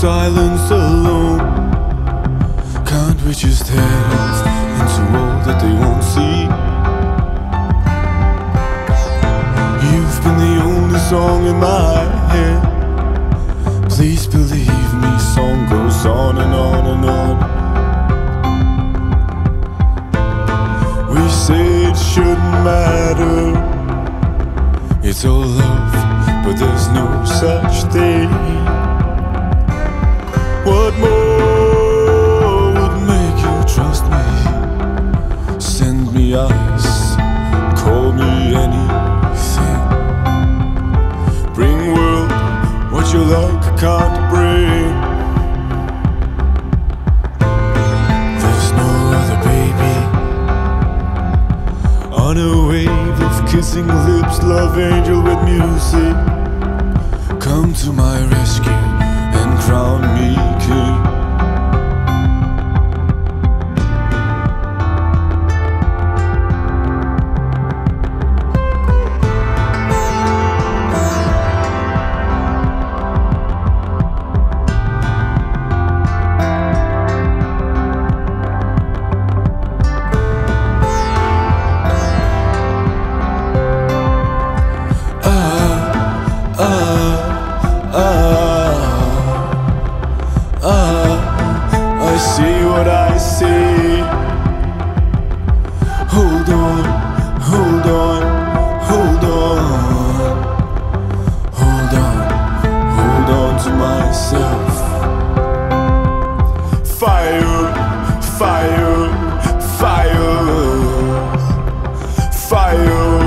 silence alone. Can't we just head into all that they won't see? You've been the only song in my head. Please believe me, song goes on and on and on. We say it shouldn't matter. It's all love, but there's no such thing. What more would make you trust me? Send me ice, call me anything. Bring world what your luck can't bring. There's no other baby on a wave of kissing lips, love angel with music. Myself. Fire, fire, fire, fire,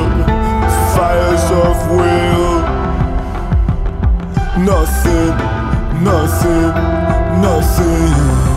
fires of will. Nothing, nothing, nothing.